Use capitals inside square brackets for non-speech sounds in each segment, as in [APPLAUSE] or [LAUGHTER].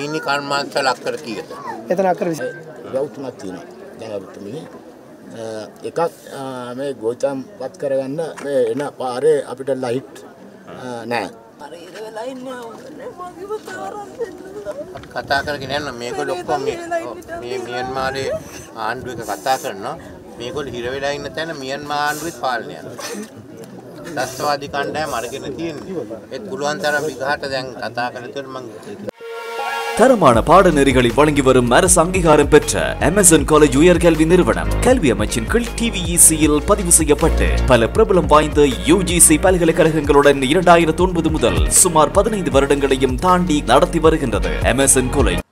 සීනි කර්මාන්තවල අක්කර කීයද? එතන අක්කර 20 ගව් තුනක් තියෙනවා. දැන් ඔබතුමී එකක් අ, මේ ගෝචම් පත් කරගන්න මේ එන පාරේ අපිට ලයිට් නෑ. කතා කරගෙන යනවා. මේගොල්ලෝ ඔක්කොම මේ මේ මියන්මාරේ ආණ්ඩුව එක කතා කරනවා. මේගොල්ලෝ හිර වෙලා ඉන්න තැන මියන්මාර් ආණ්ඩුවෙත් පාලනය යනවා ත්‍රස්තවාදී කණ්ඩායම අරගෙන තියෙන්නේ. ඒත් පුළුවන් තරම් විගහට දැන් කතා කරලා මම தரமான பாடநெறிகளை வழங்கி வரும் அரசு அங்கீகாரம் பெற்ற அமேசான் காலேஜ் உயர்கல்வி நிறுவனம் கல்வி அமைச்சின் கீழ் டிவிஇசியில் பதிவு செய்யப்பட்டு பல பிரபலம் வாய்ந்த யுஜிசி பல்கலைக்கழகங்களுடன் இரண்டாயிரத்தி ஒன்பது முதல் சுமார் பதினைந்து வருடங்களையும் தாண்டி நடத்தி வருகின்றது அமேசான் காலேஜ்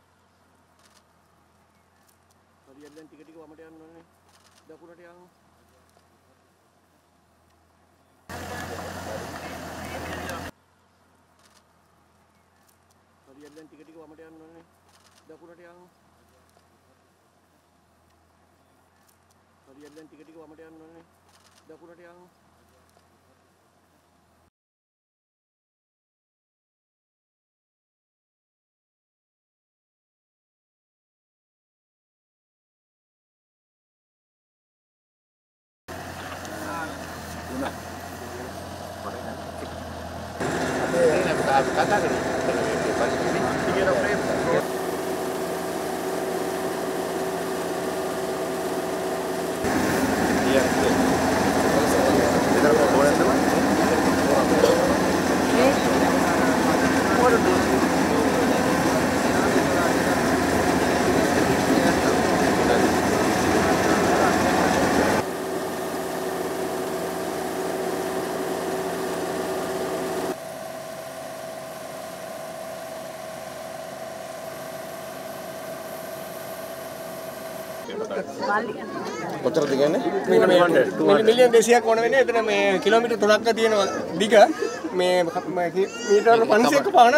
කතා කොච්චරද කියන්නේ? මිලියන් 200ක් ඕන වෙන්නේ. එතන මේ කිලෝමීටර් 3ක් තියෙනවා දිග. මේ මීටර 500ක පාන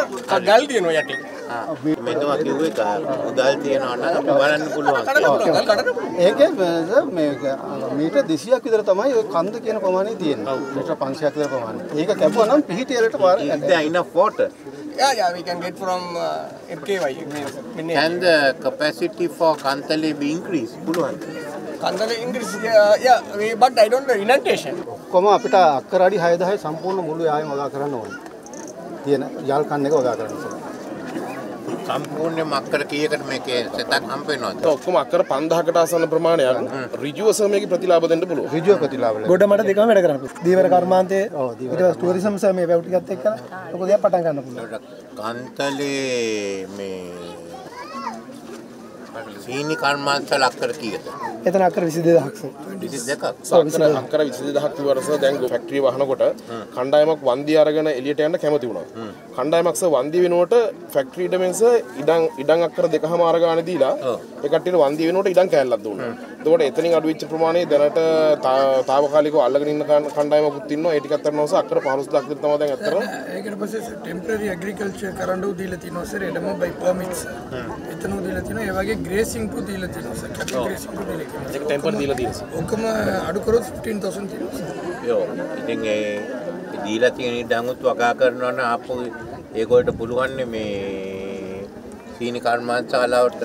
ගල් තියෙනවා යටින් මෙතුමා කිව්වේ උදල් තියනවා නම් අපි බලන්න පුළුවන්. ඒකේ මේ මීට 200ක් විතර තමයි ඔය කන්ද කියන ප්‍රමාණය තියෙන්නේ. මීටර 500ක් විතර ප්‍රමාණය. ඒක කැපුවා නම් පිහිටියලට Is there enough water? yeah yeah we can get from uh, MKY මෙන්න Can the capacity for Kantale be increased? පුළුවන්. කන්දල ඉංග්‍රීසි yeah, yeah we, but I don't know indentation කොහොම අපිට අක්කර අඩි 6000 සම්පූර්ණ මුළු යායම වගා කරන්න ඕනේ. තියෙන යල් කන්න එක වගා කරන්න ඕනේ. සම්පූර්ණයෙන්ම අක්කර කීයකට මේකේ සෙතක් හම්බ වෙනවද? ඔක්කොම අක්කර 5000කට ආසන්න ප්‍රමාණයක් ඍජුව සමයක ප්‍රතිලාභ දෙන්න පුළුවන්. ඍජුව ප්‍රතිලාභ. ගොඩ මට දෙකම වැඩ කරන්න පුළුවන්. දීවර කර්මාන්තයේ ඔව්, දීවර ඊට පස්සේ ටුවරිසම් සහ මේ වැව් ටිකත් එක්ක ලොකු දෙයක් පටන් ගන්න පුළුවන්. කන්තලේ මේ සීනි කර්මාන්තවල අක්කර කීයද? එතන අක්කර 22000ක්. 22ක්. අක්කර අක්කර 22000ක් විවරස දැන් ෆැක්ටරි වහනකොට කණ්ඩායමක් වන්දි අරගෙන එළියට යන්න කැමති වුණා. කණ්ඩායමක් ස වන්දි වෙනුවට ෆැක්ටරි ඩෙමෙන්ස ඉඩම් ඉඩම් අක්කර දෙකම අරගාන දීලා ඒ කට්ටියට වන්දි වෙනුවට ඉඩම් කෑල්ලක් දුන්නා. එතකොට එතනින් අඩු වෙච්ච ප්‍රමාණය දැනට తాවකාලිකව අල්ලගෙන ඉන්න කණ්ඩ- කණ්ඩායමකුත් ඉන්නවා. ඒ ටිකත් අරනවා අක්කර 15000ක් විතර තමයි දැන් අත්තර ඒකට පස්සේ ටෙම්පරරි ඇග්‍රිකල්චර් කරන්න දීලා තියෙනවා සර් එඩම බයි පර්මිට්ස් එතන දීලා තියෙනවා. ඒ වගේ ග්‍රේසිං ටු දීලා තියෙනවා සර් කැපිටල් ග්‍රේසිං ටු දීලා තියෙනවා. ඒක ටෙම්පර් දීලා තියෙනවා. ඔක්කොම අඩු කරොත් 15000 තියෙනවා යෝ. ඉතින් ඒ දීලා තියෙන ඉඩමුත් වගා කරනවා නම් ආපහු ඒගොල්ලන්ට පුළුවන් මේ සීනි කර්මාන්තශාලාවට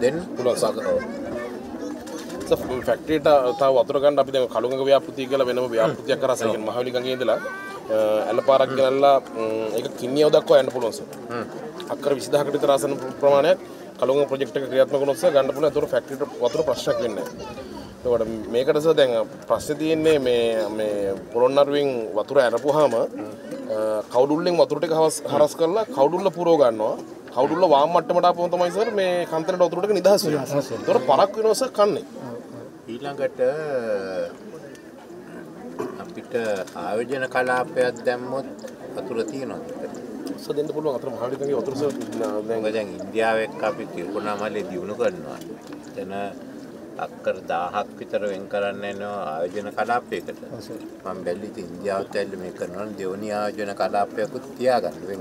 දෙන්න පුළුවන් සාකච්ඡා. ෆැක්ටරියට තව වතුර ගන්න අපි දැන් කළුගඟ ව්‍යාපෘතිය කියලා වෙනම ව්‍යාපෘතියක් කරා සර් කියන්නේ මහවැලි ගඟේ ඉඳලා ඇල පාරක් ගෙනල්ලා ඒක කින්නියව දක්වා යන්න පුළුවන් සර්. අක්කර 20000කට විතර ආසන ප්‍රමාණයක් කළුගඟ ප්‍රොජෙක්ට් එක ක්‍රියාත්මක වුණොත් සර් ගන්න පුළුවන්. ඒතකොට ෆැක්ටරියට වතුර ප්‍රශ්නයක් වෙන්නේ නැහැ. එතකොට මේකට සර් දැන් ප්‍රශ්නේ තියෙන්නේ මේ මේ පොළොන්නරුවෙන් වතුර ඇරපුවාම කවුඩුල්ලෙන් වතුර ටික හවස් හරස් කරලා කවුඩුල්ල පුරව ගන්නවා. කවුඩුල්ල වාම් මට්ටමට ආපුවම තමයි සර් මේ කන්තනට වතුර ටික නිදහස් වෙන්නේ. ඒතකොට පරක් වෙනවා සර් කන්නේ. ඊළඟට අපිට ආයෝජන කලාපයක් දැම්මොත් වතුර තියෙනවද? සර් දෙන්න පුළුවන් අතර වතුර සර් දැන් මොකද දැන් ඉන්දියාවේ එක්ක අපි තිරුකුණාමලේ දිනු කරනවා. එතන අක්කර 1000ක් විතර වෙන් කරන්න යනවා ආයෝජන කලාපයකට. මම බැලුවා ඉතින් ඉන්දියාවත් ඇවිල්ලා මේක කරනවා නම් දෙවනි ආයෝජන කලාපයකුත් තියාගන්න වෙන්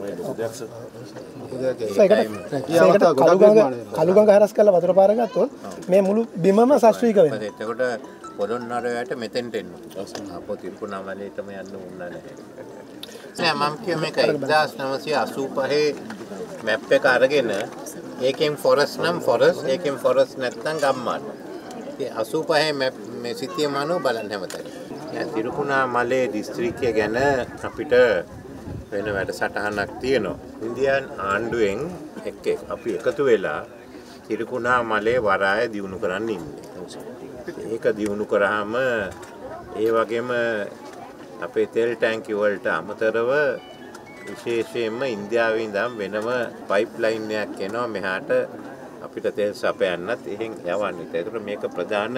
කළුගඟ හරස් කරලා වතුර පාර ගත්තොත් මේ මුළු බිමම සස්ත්‍රීක වෙනවා. එතකොට පොළොන්නරුවට මෙතෙන්ට එන්න. ආපහු තිරුකුණාමලේටම යන්න උන්න නැහැ. නෑ මම කිය මේක 1985 මැප් එක අරගෙන ඒකෙන් ෆොරස් නම් ෆොරස් ඒකෙන් ෆොරස් නැත්නම් ගම්මාන. ඉතින් 85 මැප් මේ සිටිය මනෝ බලන්න හැමතැන. දැන් තිරුකුණාමලේ දිස්ත්‍රික්කය ගැන අපිට වෙන වැඩසටහනක් තියෙනවා. ඉන්දියන් ආණ්ඩුවෙන් එක්ක අපි එකතු වෙලා තිරුකුණාමලේ වරාය දියුණු කරන්න ඉන්නේ. ඒක දියුණු කරාම ඒ වගේම අපේ තෙල් ටැංකි වලට අමතරව විශේෂයෙන්ම ඉන්දියාවේ ඉඳන් වෙනම පයිප්ලයින් එකක් එනවා මෙහාට අපිට තෙල් සපයන්නත් එහෙන් යවන්න. ඒකට මේක ප්‍රධාන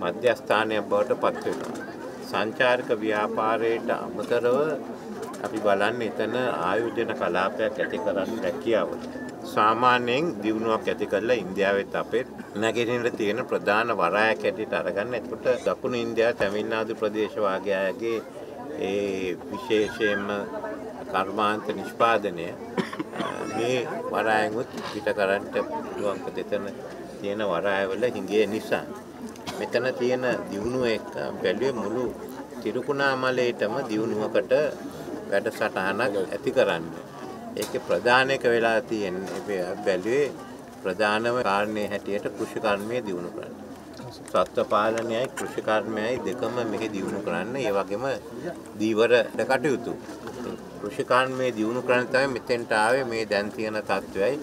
මධ්‍යස්ථානයක් බවට පත් වෙනවා. සංචාරක ව්‍යාපාරයට අමතරව අපි බලන්නේ එතන ආයෝජන කලාපයක් ඇති කරන්න හැකියාව. සාමාන්‍යයෙන් දියුණුවක් ඇති කරලා ඉන්දියාවෙත් අපේ නැගෙනහිර තියෙන ප්‍රධාන වරායක් ඇටියට අරගන්න. එතකොට දකුණු ඉන්දියාව තමිල්නාඩු ප්‍රදේශ වාගේ අයගේ ඒ විශේෂයෙන්ම කර්මාන්ත නිෂ්පාදනය මේ වරායමුත් පිට කරන්නට පුළුවන්ක දෙතන තියෙන වරායවල හිඟේ නිසා. මෙතන තියෙන දියුණුව එක්ක බැලුවේ මුළු තිරුකුණාමලේටම දියුණුවකට වැඩසටහනක් ඇති කරන්න. ඒකේ ප්‍රධාන එක වෙලා තියෙන්නේ බැලුවේ ප්‍රධානම කාරණේ හැටියට කෘෂිකර්මය දියුණු කරන්න. සත්ව පාලනයයි කෘෂිකර්මයයි දෙකම මෙහි දියුණු කරන්න. ඒ වගේම දීවර කටයුතු. කෘෂිකර්මයේ දියුණු කරන්න තමයි මෙතෙන්ට ආවේ මේ දැන් තියෙන තත්ත්වයයි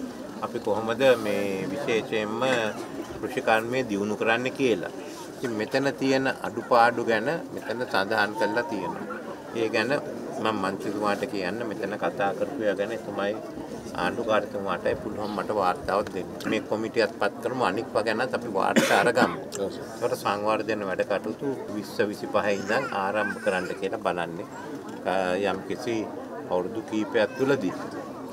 අපි කොහොමද මේ විශේෂයෙන්ම කෘෂිකර්මයේ දියුණු කරන්න කියලා. ඉතින් මෙතන තියෙන අඩුපාඩු ගැන මෙතන සඳහන් කරලා තියෙනවා. ඒ ගැන මම මන්ත්‍රීතුමාට කියන්න මෙතන කතා කරපු ඒවා ගැන එතුමයි ආණ්ඩුකාරතුමාටයි පුළුවන් මට වාර්තාවක් දෙන්න. මේ කොමිටියත් පත් කරමු අනික් ගැනත් අපි වාර්තා අරගමු. ඒකට සංවර්ධන වැඩ කටයුතු 20 25 ඉඳන් ආරම්භ කරන්න කියලා බලන්නේ. යම් කිසි අවුරුදු කීපයක් තුලදී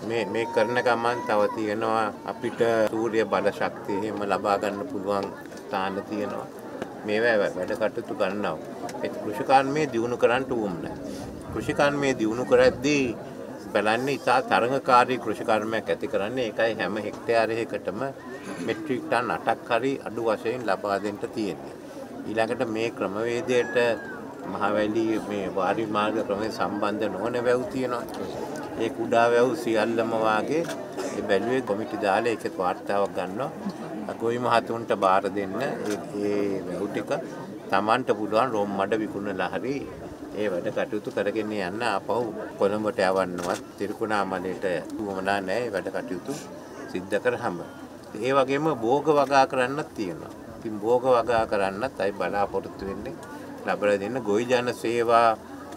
මේ මේ කරන ගමන් තව තියෙනවා අපිට සූර්ය බල ශක්තිය එහෙම ලබා ගන්න පුළුවන් ස්ථාන තියෙනවා. මේවා වැඩ කටයුතු ගන්නවා. ඒ කෘෂිකර්මයේ දියුණු කරන්න උවමනයි. කෘෂිකර්මයේ දියුණු කරද්දී බලන්නේ ඉතා තරඟකාරී කෘෂිකර්මයක් ඇති කරන්නේ ඒකයි හැම හෙක්ටයාරයකටම මෙට්‍රික් ටන් 8ක් හරි අඩු වශයෙන් ලබා දෙන්න තියෙන්නේ. ඊළඟට මේ ක්‍රමවේදයට මහවැලි මේ වාරි මාර්ග ක්‍රමයේ සම්බන්ධ නොවන වැව් තියෙනවා. ඒ කුඩා වැව් සියල්ලම වාගේ ඒ බැලුවේ කොමිටි දාලා ඒකේ වාර්තාවක් ගන්නවා. ගොවි මහතුන්ට බාර දෙන්න ඒ ඒ වැව් ටික Tamanට පුළුවන් රොම් මඩ විකුණලා හරි ඒ වැඩ කටයුතු කරගෙන යන්න ආපහු කොළඹට යවන්නවත් තිරුකුණාමලයට උවමනා නැහැ වැඩ කටයුතු සිද්ධ කරාම. ඒ වගේම භෝග වගා කරන්නත් තියෙනවා. ඉතින් භෝග වගා කරන්නත් අයි බලාපොරොත්තු වෙන්නේ ලබා දෙන්න ගොවි ජන සේවා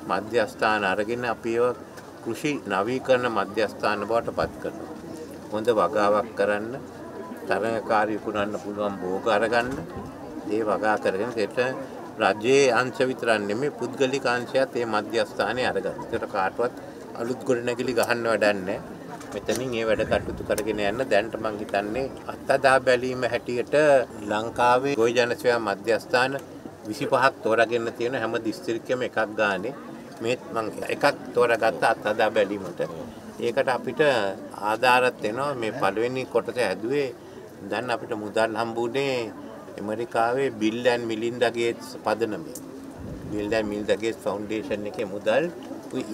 මධ්‍යස්ථාන අරගෙන අපි ඒවා කෘෂි නවීකරණ මධ්‍යස්ථාන බවට පත් කරනවා. හොඳ වගාවක් කරන්න තරඟකාරී විකුණන්න පුළුවන් භෝග අරගන්න ඒ වගා කරගෙන ඒට රජයේ අංශ විතරක් නෙමෙයි පුද්ගලික අංශයත් මේ මධ්‍යස්ථානයේ අරගන්න. ඒකට කාටවත් අලුත් ගොඩනැගිලි ගහන්න වැඩක් නැහැ. මෙතනින් ඒ වැඩ කටයුතු කරගෙන යන්න දැනට මං හිතන්නේ අත්අදා බැලීම හැටියට ලංකාවේ ගොවි ජන සේවා මධ්‍යස්ථාන 25ක් තෝරාගෙන තියෙන හැම දිස්ත්‍රික්කෙම එකක් ගානේ. මේ මං එකක් තෝරාගත්ත අත්අදා බැලීමට. ඒකට අපිට ආධාරත් වෙනවා මේ පළවෙනි කොටස හැදුවේ. දැන් අපිට මුදල් හම්බුනේ ඇමරිකාවේ Bill and Melinda Gates පදනමේ. Bill and Melinda Gates foundation එකේ මුදල්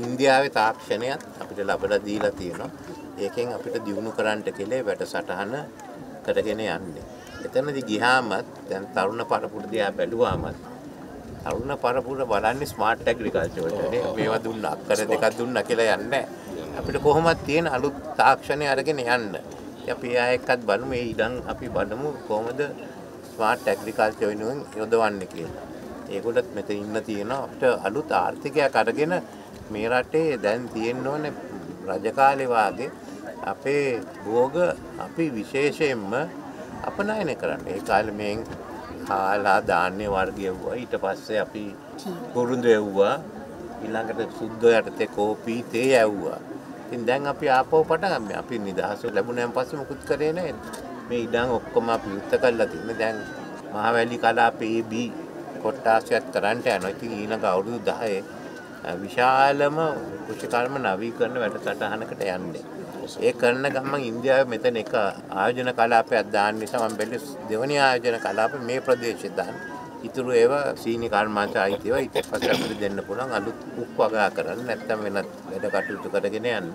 ඉන්දියාවේ තාක්ෂණයත් අපිට ලබලා දීලා තියෙනවා. ඒකෙන් අපිට දියුණු කරන්නට කියලා වැඩසටහන කරගෙන යන්නේ. එතනදි ගියාමත් දැන් තරුණ පරපුර දිහා බැලුවාමත් තරුණ පරපුර බලන්නේ ස්මාර්ට් ඇග්‍රිකල්චර් වලටනේ. මේවා දුන්නා අක්කර දෙකක් දුන්නා කියලා යන්නේ අපිට කොහොමද තියෙන අලුත් තාක්ෂණය අරගෙන යන්න. අපි ආ එක්කත් බලමු මේ ඉඩම් අපි බලමු කොහොමද ස්මාර්ට් ඇග්‍රිකල්චර් වෙනුවෙන් යොදවන්නේ කියලා. ඒගොල්ලත් මෙතන ඉන්න තියෙනවා අපිට අලුත් ආර්ථිකයක් අරගෙන මේ රටේ දැන් තියෙන්න ඕනේ රජ කාලේ වාගේ අපේ භෝග අපි විශේෂයෙන්ම අපනයනය කරන්න. ඒ කාලේ මෙන් කාලා ධාන්‍ය වර්ගය වුණා. ඊට පස්සේ අපි කුරුඳු එව්වා. ඊළඟට සුද්ධ යටතේ කෝපි තේ ඇව්වා. ඉතින් දැන් අපි ආපහු පටන් ගන්න. අපි නිදහස ලැබුණාන් පස්සේ මුකුත් කරේ නැහැ. මේ ඉඩම් ඔක්කොම අපි යුත් කරලා තියෙන්නේ. දැන් මහවැලි කලාපේ B කොට්ටාසයක් කරන්ට යනවා. ඉතින් ඊළඟ අවුරුදු 10 විශාලම කෘෂිකර්ම නවීකරණ වැඩසටහනකට යන්නේ. ඒ කරන ගමන් ඉන්දියාවේ මෙතන එක ආයෝජන කලාපයක් දාන්න නිසා මම බැලුවේ දෙවනි ආයෝජන කලාප මේ ප්‍රදේශයේ දාන්න. ඉතුරු ඒවා සීනි කර්මාන්ත අයිතිව ඊට පස්සේ අපිට දෙන්න පුළුවන් අලුත් උක් වගා කරන්න නැත්නම් වෙනත් වැඩ කටයුතු කරගෙන යන්න.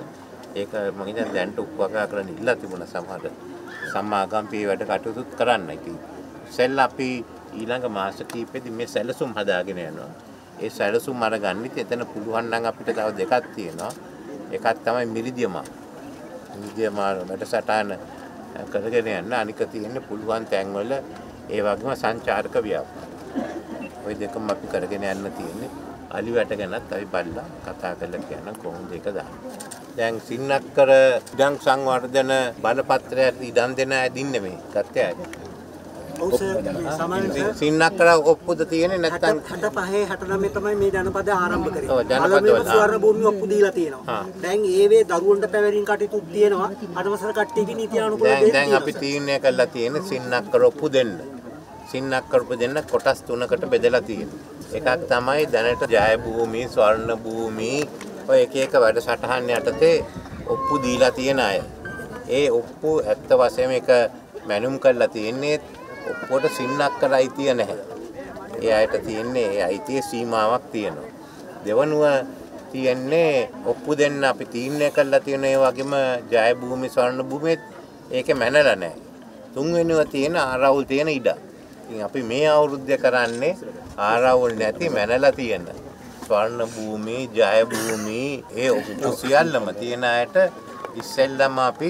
ඒක මම හිතන්නේ දැන්ට උක් වගා කරන්න ඉල්ලා තිබුණා සමහර සමාගම්පී වැඩ කටයුතුත් කරන්න. ඉතින් සෙල් අපි ඊළඟ මාස කිහිපෙදි මේ සැලසුම් හදාගෙන යනවා. ඒ සැලසුම් අරගන්නිත් එතන පුළුවන් නම් අපිට තව දෙකක් තියෙනවා. එකක් තමයි මිරිදියමා. මිරිදියමා වැඩසටහන කරගෙන යන්න අනික තියෙන්නේ පුළුවන් තැන්වල ඒ වගේම සංචාරක ව්‍යාපාර. ওই දෙකම අපි කරගෙන යන්න තියෙන්නේ. අලි වැට ගැනත් අපි බලලා කතා කරලා කියන කොහොමද ඒක දාන්නේ. දැන් සින්නක්කර ඉඩම් සංවර්ධන බලපත්‍රයට ඉඩම් දෙන අය දින්නේ මේ ගත්තේ අය. සින්නක්කර ඔප්පුද තියෙන්නේ නැත්නම් හට පහේ හට නමේ තමයි මේ ජනපද ආරම්භ කරේ. ඔව්, ජනපදවල. ස්වර්ණ භූමිය ඔප්පු දීලා තියෙනවා. දැන් ඒවේ දරුවන්ට පැවරීම් කටයුතු තියෙනවා. අටවසර කට්ටියගේ නීති අනුකූල දැන් දෙයක් දැන්. අපි තීරණය කළා තියෙන්නේ සින්නක්කර ඔප්පු දෙන්න. සින්නක්කර ඔප්පු දෙන්න කොටස් තුනකට බෙදලා තියෙනවා. එකක් තමයි දැනට ජය භූමි, ස්වර්ණ භූමි ඔය එක එක වැඩසටහන් යටතේ ඔප්පු දීලා තියෙන අය. ඒ ඔප්පු ඇත්ත වශයෙන්ම එක මැනුම් කරලා තියෙන්නේ ඔප්පුවට සින්නක්කර අයිතිය නැහැ. ඒ අයට තියෙන්නේ ඒ අයිතිය සීමාවක් තියෙනවා. දෙවනුව තියෙන්නේ ඔප්පු දෙන්න අපි තීරණය කරලා තියෙන ඒ වගේම ජය භූමි ස්වර්ණ භූමියත් ඒකේ මැනලා නැහැ. තුන්වෙනිව තියෙන ආරවුල් තියෙන ඉඩ. ඉතින් අපි මේ අවුරුද්දේ කරන්නේ ආරවුල් නැති මැනලා තියෙන ස්වර්ණ භූමි, ජය භූමි ඒ ඔප්පු සියල්ලම තියෙන අයට ඉස්සෙල්ලම අපි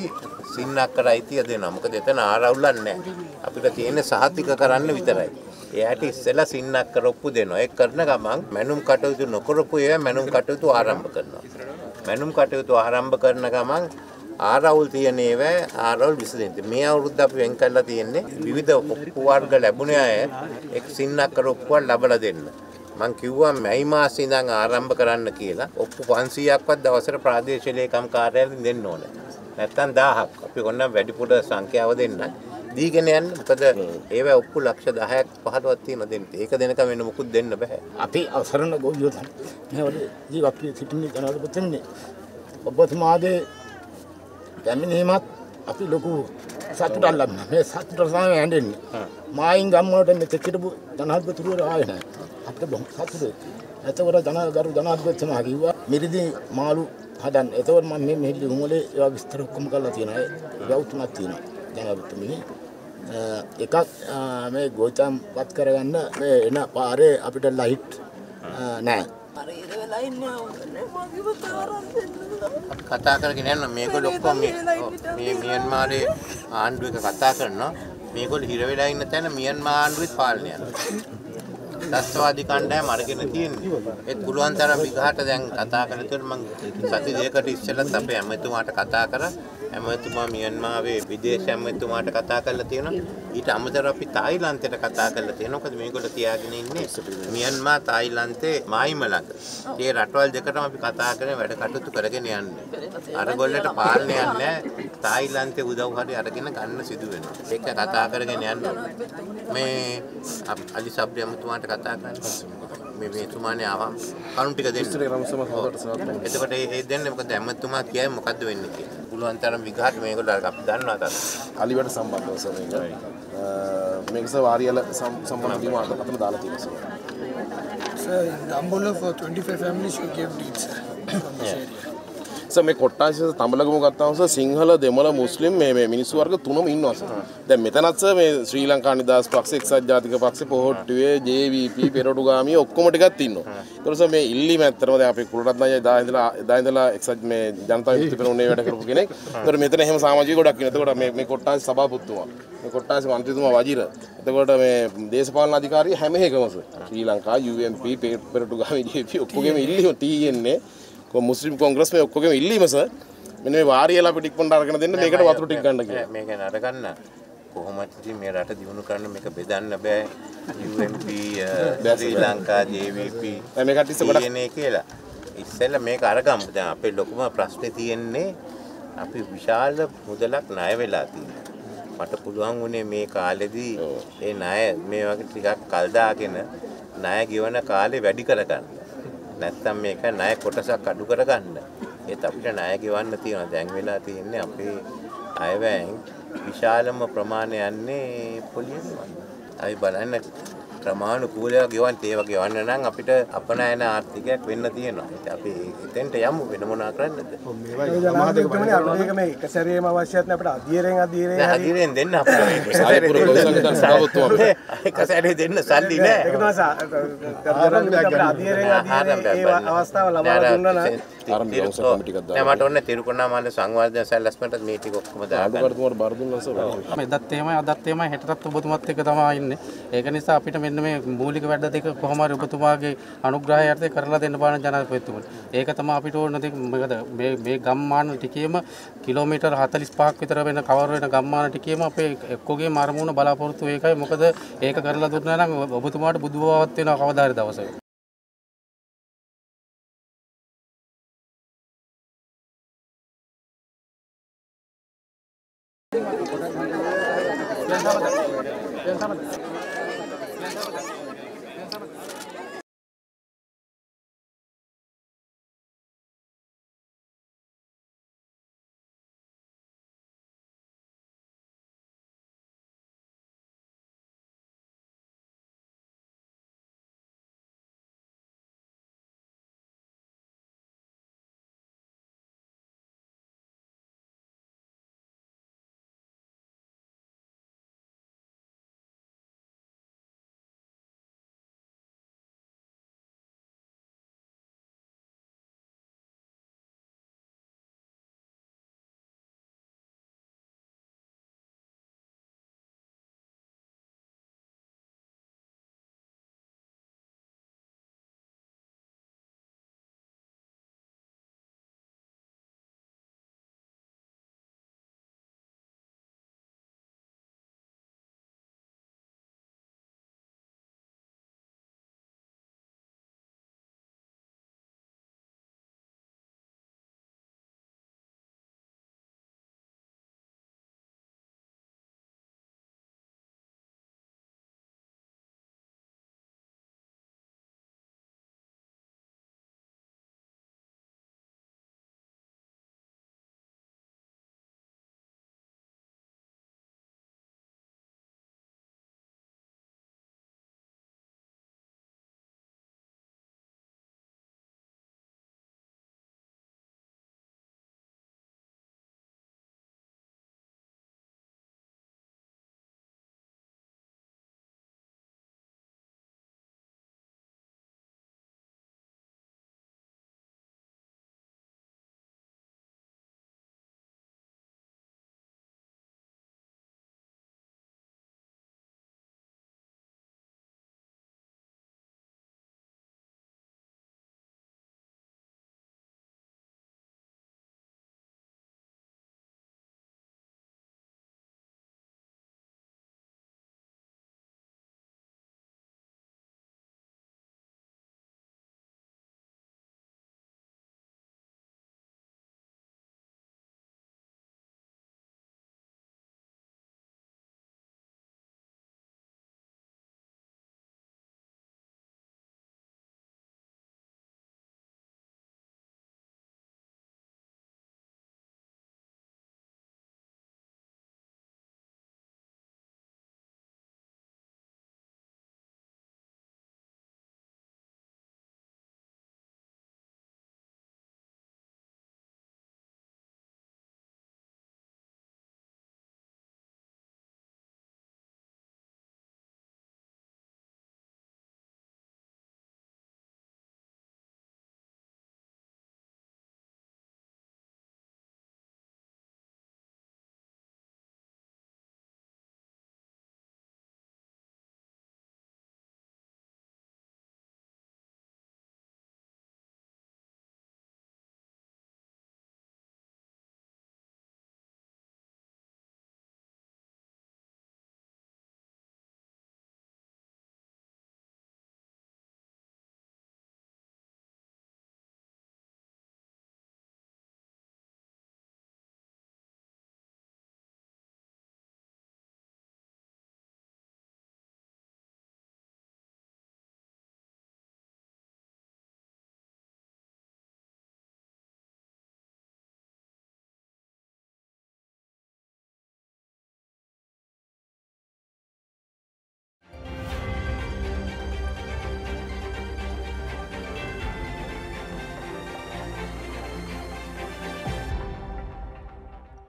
සින්නක්කර අයිතිය දෙනවා. මොකද එතන ආරවුලක් නැහැ. අපිට තියෙන්නේ සහතික කරන්න විතරයි. එයාට ඉස්සෙල්ලා සින්නක්කර ඔප්පු දෙනවා. ඒක කරන ගමන් මැනුම් කටයුතු නොකරපු ඒවා මැනුම් කටයුතු ආරම්භ කරනවා. මැනුම් කටයුතු ආරම්භ කරන ගමන් ආරවුල් තියෙන ඒවා ආරවුල් විසඳෙන්න. මේ අවුරුද්ද අපි වෙන් කරලා තියෙන්නේ විවිධ ඔප්පු වර්ග ලැබුණේ අය එක් සින්නක්කර ඔප්පුවක් ලබලා දෙන්න. මං කිව්වා මැයි මාසේ ඉඳන් ආරම්භ කරන්න කියලා. ඔප්පු 500ක්වත් දවසට ප්‍රාදේශීය ලේකම් කාර්යාලයෙන් දෙන්න ඕනේ. නැත්තම් 1000ක්. අපි ඕනනම් වැඩිපුර සංඛ්‍යාව දෙන්න. දීගෙන යන්න. මොකද ඒවා ඔප්පු ලක්ෂ 10ක් 15ක් තියෙන දෙන්න. ඒක දෙනකම් වෙන මොකුත් දෙන්න බෑ. අපි අවසරණ ගොවියෝ තමයි. මේ වගේ ජීවත් වී සිටින ජනාධිපතින්නේ ඔබතුමාගේ පැමිණීමත් අපි ලොකු සතුටක් ලබනවා. මේ සතුට තමයි හැඳෙන්නේ. මායින් ගම් වලට මෙතෙක් හිටපු ජනාධිපතිවරු ආවේ නැහැ. අපිට බොහොම සතුටුයි. එතකොට ජනාධිපති ජනාධිපතිතුමා කිව්වා මිරිදි මාළු හදන්න. එතකොට මම මේ මෙහෙදි උඹලේ ඒවා විස්තර ඔක්කොම කරලා තියෙනවා. ඒ ගෞතුමක් තියෙනවා. ජනාධිපතිතුමනි එකක් අ, මේ ගෝචම් පත් කරගන්න මේ එන පාරේ අපිට ලයිට් නෑ. අපි කතා කරගෙන යනවා මේගොල්ලෝ ඔක්කොම මේ ඔව්, මේ මියන්මාරේ ආණ්ඩුව එක කතා කරනවා මේගොල්ලෝ හිර වෙලා ඉන්න තැන මියන්මා ආණ්ඩුවෙත් පාලනය යනවා ත්‍රස්තවාදී කණ්ඩායම අරගෙන තියෙන්නේ. ඒත් පුළුවන් තරම් විගහට දැන් කතා කරලා මම සති දෙකකට ඉස්සෙල්ලත් අපේ ඇමතුමාට කතා කරා. ඇමතුමා මියන්මාවේ විදේශ ඇමතුමාට කතා කරලා තියෙනවා. ඊට අමතරව අපි තායිලන්තයට කතා කරලා තියෙනවා. මොකද මේගොල්ලෝ තියාගෙන ඉන්නේ මියන්මා තායිලන්තේ මායිම ළඟ. ඒ රටවල් දෙකටම අපි කතා කරගෙන වැඩ කටයුතු කරගෙන යන්නේ. අරගොල්ලට පාලනයක් නැහැ තායිලන්තේ උදව් හරි අරගෙන ගන්න සිදු වෙනවා. ඒක කතා කරගෙන යන්න මේ අප- අලි සබ්රි ඇමතුමාට කතා කරන්න මේ මේ තුමානේ ආවම කරුණු ටික දෙන්න. එතකොට ඒ දෙන්නේ මොකද? ඇමතුමා කියයි මොකද්ද වෙන්නේ කියලා. පුළුවන් තරම් විගහට මේගොල්ලෝ අර අපි දන්නවා තාම අලිවට සම්බන්ධව සර් මේක. මේක සර් වාරියල සම්- සම්බන්ධ අත- අතන දාලා තියෙනවා sir. Sir, in Dambola for 25 families you gave deeds sir, from this area. Sir මේ කොට්ටාශ තඹලගම ගත්තාම සර් සිංහල දෙමළ මුස්ලිම් මේ මේ මිනිස්සු වර්ග තුනම ඉන්නවා සර්. දැන් මෙතනත් සර් මේ ශ්‍රී ලංකා නිදහස් පක්ෂ එක්සත් ජාතික පක්ෂ පොහොට්ටුවේ JVP පෙරටුගාමී ඔක්කොම ටිකක් ඉන්නවා. ඒතකොට සර් මේ ඉල්ලීම ඇත්තටම දැන් අපේ කුලරත්න අයියා එදා ඉඳලා එදා ඉඳලා එක්සත් මේ ජනතා විමුක්ති පෙරමුණේ වැඩ කරපු කෙනෙක්. ඒතකොට මෙතන එහෙම සමාජික ගොඩක් ඉන්නවා. එතකොට මේ මේ කොට්ටාශ සභාපතිතුමා මේ කොට්ටාශ මන්ත්‍රීතුමා වජිර. එතකොට මේ දේශපාලන අධිකාරිය හැම එකම sir. Sri Lanka UMP Peratugami JVP ඔක්කොගෙම ඉල්ලීම තියෙන්නේ කො මුස්ලිම් කොංග්‍රස් මේ ඔක්කොගෙම ඉල්ලීම සර් මෙන්න මේ වාරියලා අපිට ඉක්මනට අරගෙන දෙන්න මේකට වතුර ටික ගන්න කියලා. මේක නරගන්න කොහොමද ඉතින් මේ රට දිනු කරන්න මේක බෙදන්න බෑ UMP ශ්‍රී ලංකා JVP මේ කට්ටිය ගොඩක් කියලා ඉස්සෙල්ලා මේක අරගමු දැන් අපේ ලොකුම ප්‍රශ්නේ තියෙන්නේ අපි විශාල මුදලක් ණය වෙලා තියෙනවා මට පුළුවන් වුණේ මේ කාලෙදී ඒ ණය මේ වගේ ටිකක් කල් දාගෙන ණය ගෙවන කාලේ වැඩි කරගන්න නැත්තම් මේක ණය කොටසක් අඩු කරගන්න. ඒත් අපිට ණය ගෙවන්න තියෙනවා. දැන් වෙලා තියෙන්නේ අපේ අයවැයෙන් විශාලම ප්‍රමාණය යන්නේ පොලියම අපි බලන්න ක්‍රමානුකූලව ගෙවන්න ඒව ගෙවන්න නම් අපිට අපනයන ආර්ථිකයක් වෙන්න තියෙනවා. ඉතින් අපි එතෙන්ට යමු වෙන මොනා කරන්නද? ජනාධිපතිතුමනි අනුරේක මේ එක සැරේම අවශ්‍යත් අපිට අධීරයෙන් අධීරයෙන් නෑ අදිරෙන් දෙන්න අපිට. [LAUGHS] එක සැරේ දෙන්න සල්ලි නෑ. ඒක තමයි අවස්ථාව ලබා දුන්නා නම් මට ඔන්න තිරුකුණාමල සංවර්ධන සැලැස්මට මේ ටික ඔක්කොම දාගන්න. අඩුකරතුමාට බාර දුන්නා සර්. එදත් එහෙමයි අදත් එහෙමයි හෙටටත් ඔබතුමත් එක්ක තමයි ඉන්නේ. ඒක නිසා අපිට මෙන්න මේ මූලික වැඩ දෙක කොහොම හරි ඔබතුමාගේ අනුග්‍රහය යටතේ කරලා දෙන්න බාන ජනාධිපතිතුමනි. ඒක තමයි අපිට ඕන දේ මොකද මේ මේ ගම්මාන ටිකේම කිලෝමීටර් 45ක් විතර වෙන කවර් වෙන ගම්මාන ටිකේම අපේ එක්කෝගේ මරමුණ බලාපොරොත්තු ඒකයි. මොකද ඒක කරලා දුන්නා නම් ඔබතුමාට බුදු බවවත් වෙනවා කවදා හරි දවසක.